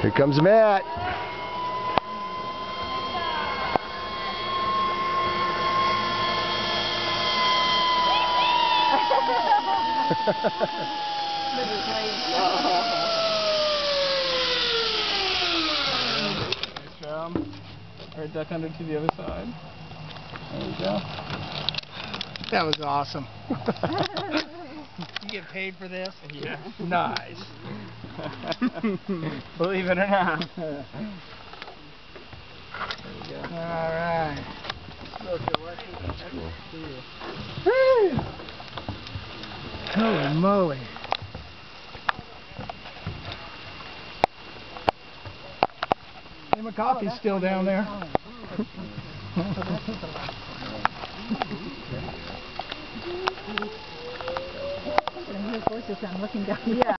Here comes Matt. Nice job. Alright, duck under to the other side. There we go. That was awesome. paid for this? Yeah. Nice. Believe it or not. There we go. Alright. Holy moly. Hey, my coffee's still down there. I'm looking down. Yeah.